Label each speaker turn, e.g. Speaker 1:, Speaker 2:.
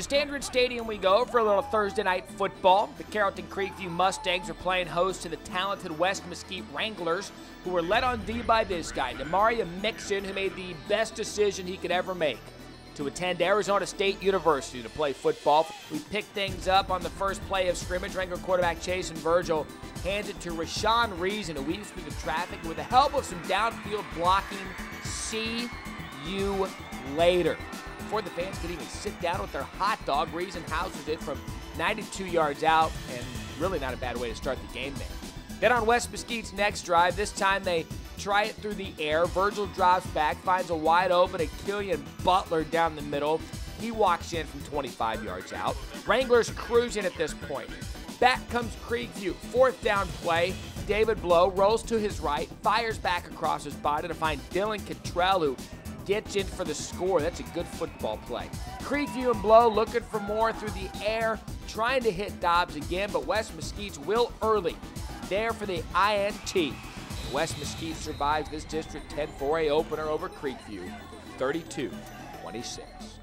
Speaker 1: To Standridge Stadium we go for a little Thursday night football. The Carrollton Creekview Mustangs are playing host to the talented West Mesquite Wranglers, who were led on D by this guy, Demaria Mixon, who made the best decision he could ever make to attend Arizona State University to play football. We pick things up on the first play of scrimmage. Wrangler quarterback Chase and Virgil hands it to Raashaan Reason, who weaves through the traffic with the help of some downfield blocking. See you later. Before the fans could even sit down with their hot dog, Reason houses it from 92 yards out, and really not a bad way to start the game there. Then on West Mesquite's next drive, this time they try it through the air. Virgil drops back, finds a wide open Killian Butler down the middle. He walks in from 25 yards out. Wranglers cruising at this point. Back comes Creekview, fourth down play. David Blow rolls to his right, fires back across his body to find Dylan Cottrell, who gets in for the score. That's a good football play. Creekview and Blow looking for more through the air, trying to hit Dobbs again, but West Mesquite's Will Early there for the INT. West Mesquite survives this District 10 4A opener over Creekview, 32 26.